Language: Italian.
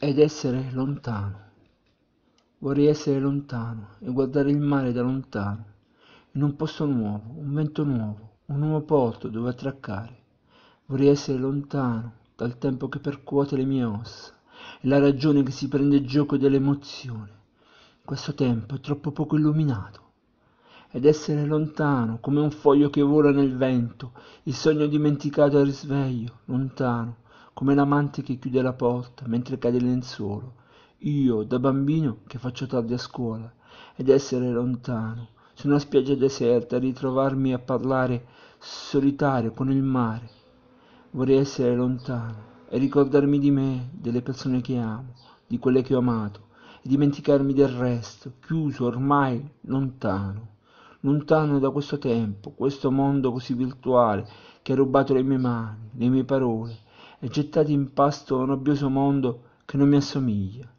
ed essere lontano. Vorrei essere lontano e guardare il mare da lontano, in un posto nuovo, un vento nuovo, un nuovo porto dove attraccare. Vorrei essere lontano dal tempo che percuote le mie ossa e la ragione che si prende gioco dell'emozione. Questo tempo è troppo poco illuminato. Ed essere lontano, come un foglio che vola nel vento, il sogno dimenticato al risveglio, lontano, come l'amante che chiude la porta mentre cade il lenzuolo, io da bambino che faccio tardi a scuola, ed essere lontano, su una spiaggia deserta, ritrovarmi a parlare solitario con il mare. Vorrei essere lontano e ricordarmi di me, delle persone che amo, di quelle che ho amato, e dimenticarmi del resto, chiuso ormai lontano, lontano da questo tempo, questo mondo così virtuale che ha rubato le mie mani, le mie parole, e gettati in pasto un nobbioso mondo che non mi assomiglia